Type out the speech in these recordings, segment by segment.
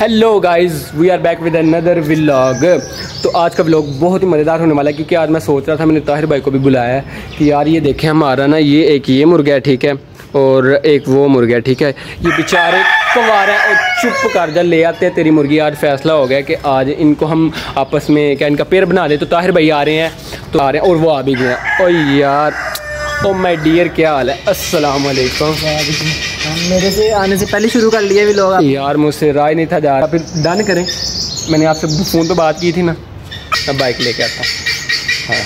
Hello guys we are back with another vlog तो आज का व्लॉग बहुत ही मज़ेदार होने वाला है क्योंकि आज मैं सोच रहा था, मैंने ताहिर भाई को भी बुलाया है कि यार ये देखें हमारा ना, ये एक ये मुर्गा है, ठीक है? और एक वो मुर्गा है, ठीक है? ये बेचारे कवार है और चुप कर जा, ले आते हैं तेरी मुर्गी। आज फैसला हो गया कि आज इनको हम आपस में क्या इनका पेड़ बना दे। तो ताहिर भाई आ रहे हैं तो आ रहे हैं और वो आ भी गए ओ यार ओ माय डियर क्या हाल है? अस्सलाम वालेकुम मेरे से आने से पहले शुरू कर लिए भी लोग यार मुझसे राय नहीं था जा रहा फिर डन करें। मैंने आपसे फ़ोन तो बात की थी ना। अब बाइक लेके आता हाँ।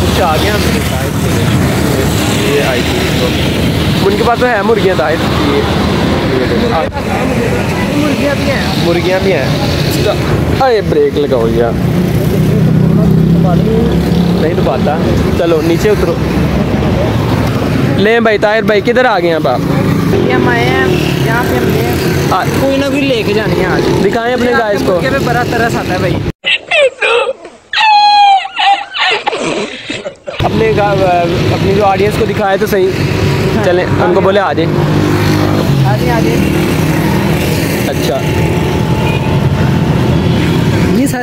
कुछ आ गया। ये आई थी तो। उनके पास तो है मुर्गियाँ ये मुर्गियाँ भी हैं। मुर्गियाँ भी हैं। अरे ब्रेक लगाओ यार। नहीं तो पाता। चलो नीचे उतरो। ले भाई ताहिर भाई किधर आ गए हैं आप? ये हम आए हैं यहाँ पे हमने आ, कोई ना कोई लेके जानी है आज। दिखाएँ अपने गाइस को। पे बड़ा तरस आता है भाई। अपने अपनी जो ऑडियंस को दिखाए तो सही। चलें उनको बोले आ जाए अच्छा।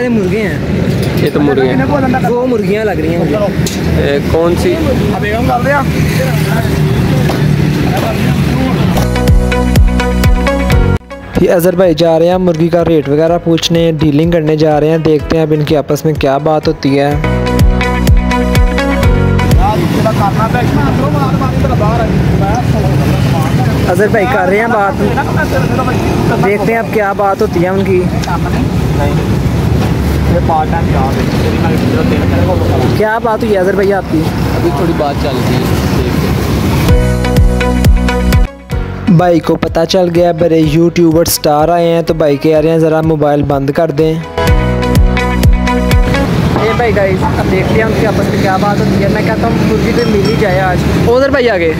सारे मुर्गे हैं। ये तो मुर्गे हैं। वो मुर्गियाँ लग रही हैं मुझे। ए, कौन सी? ये अजहर भाई जा रहे हैं मुर्गी का रेट वगैरह पूछने डीलिंग करने जा रहे हैं देखते हैं अब इनकी आपस में क्या बात होती है। अजहर भाई कर रहे हैं बात। देखते हैं अब क्या बात होती है उनकी। क्या बात हुई है अजहर भाई आपकी? अभी थोड़ी बात चल रही है भाई को पता चल गया बड़े यूट्यूबर स्टार आए हैं तो भाई कह रहे हैं ज़रा मोबाइल बंद कर दें। ये भाई गाइस अब देख लिया उनकी आपस में क्या बात होती है। मैं कहता हूँ मुर्गी तो मिल ही जाए आज। उधर भाई आगे।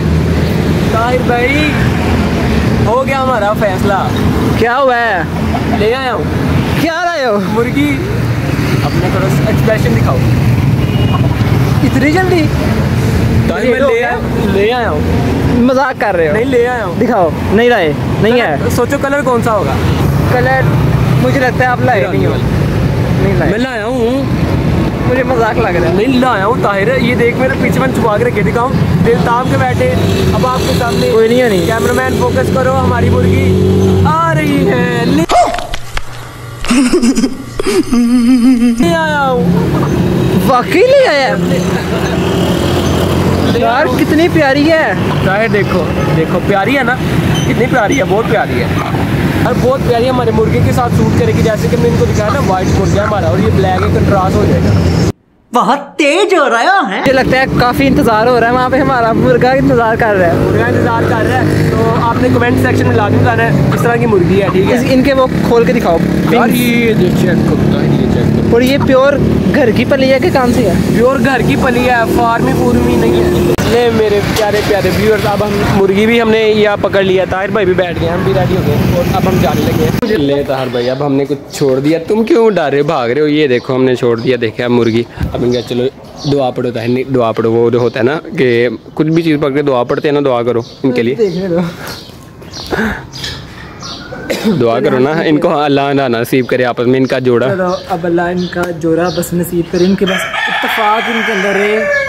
ताहिर भाई हो गया हमारा फैसला। क्या हुआ है? ले आया हूँ। क्या लाए हो? मुर्गी। अपने थोड़ा एक्सप्रेशन दिखाओ। इतनी जल्दी? मैं ले आया ले आया हूँ। मज़ाक कर रहे हो। नहीं ले आया हूँ। दिखाओ। नहीं लाए। नहीं है सोचो कलर कौन सा होगा। कलर मुझे लगता है आप लाए नहीं हो। नहीं मैं लाया हूँ। मुझे मज़ाक लग रहा है। नहीं लाया हूँ ताहिर ये देख मेरे पीछे मैंने छुपा के रखे दिखाऊँ दिल ताम के बैठे। अब आपके सामने कोई नहीं है नहीं। कैमरामैन फोकस करो हमारी मुर्गी आ रही हूँ। वाकई ले आया? यार, कितनी प्यारी है। चाहे देखो देखो, प्यारी है ना? कितनी प्यारी है, बहुत प्यारी है। और बहुत प्यारी हमारे मुर्गे के साथ सूट करेगी, जैसे कि मैंने इनको दिखाया ना व्हाइट मुर्गा हमारा, और ये ब्लैक है कंट्रास्ट हो जाएगा। बहुत तेज हो रहा है मुझे लगता है काफ़ी इंतज़ार हो रहा है वहाँ पे हमारा मुर्गा इंतज़ार कर रहा है। मुर्गा इंतज़ार कर रहा है तो आपने कमेंट सेक्शन में लाजम करना है किस तरह की मुर्गी है ठीक है? इनके वो खोल के दिखाओ। यार ये चेक करो ताहिर, ये चेक करो और ये प्योर घर की पली है कि काम से है? प्योर घर की पली है फार्मी फूर्मी नहीं है। ले मेरे प्यारे प्यारे व्यूअर्स अब हम मुर्गी भी हमने यह पकड़ लिया ताहिर भाई भी बैठ गए हम भी रेडी हो गए और अब हम जाने लगे हैं। ले ताहिर भाई अब हमने कुछ छोड़ दिया। तुम क्यों डर रहे हो? भाग रहे हो? ये देखो हमने छोड़ दिया देखे अब मुर्गी। अब इनका चलो दुआ पढ़ो ताहिर नहीं दुआ पढ़ो वो जो होता है ना कि कुछ भी चीज़ पकड़ के दुआ पढ़ते हैं ना दुआ करो इनके लिए। दुआ करो ना इनको अल्लाह ना नसीब करे आपस में इनका जोड़ा। अब अल्लाह इनका जोड़ा बस नसीब करे इनके बस इत्तेफाक इनके अंदर रहे।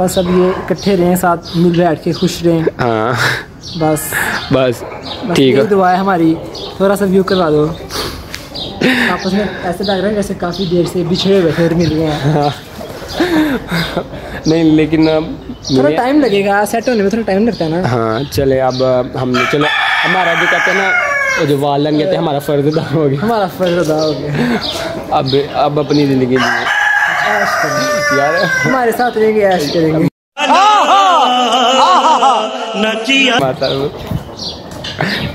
बस अब ये इकट्ठे रहें साथ मिल बैठ के खुश रहें। हाँ। बस। बस ठीक है। दुआ है हमारी थोड़ा सा व्यू करवा दो। आपस में ऐसे लग रहा है जैसे काफ़ी देर से बिछड़े हुए फिर मिल गए हैं। नहीं लेकिन थोड़ा टाइम लगेगा सेट होने में थोड़ा टाइम लगता है ना। हाँ चले अब हम चलो हमारा जो कहते हैं ना वो जो वाल लंग थे हमारा फ़र्ज़ अदा हो गया। हमारा फ़र्ज़ अदा हो गया। अब अब अपनी ज़िंदगी में ऐश करेंगे यार। हमारे साथ रहेंगे ऐश करेंगे।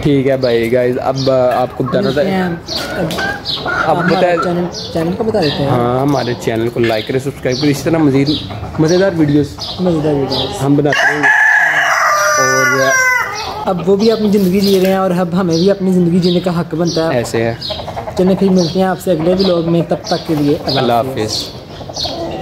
ठीक है भाई गाइज़ अब आपको बताना था अब चैनल चैनल का बता देते हैं। हाँ हमारे चैनल को लाइक करें सब्सक्राइब करें। इसी तरह मज़ीद मज़ेदार वीडियोस मज़ेदार वीडियो हम बनाते हैं और अब वो भी अपनी ज़िंदगी जी रहे हैं और अब हमें भी अपनी ज़िंदगी जीने का हक बनता है। ऐसे है। चलिए फिर मिलते हैं आपसे अगले व्लॉग में तब तक के लिए अल्लाह हाफिज़।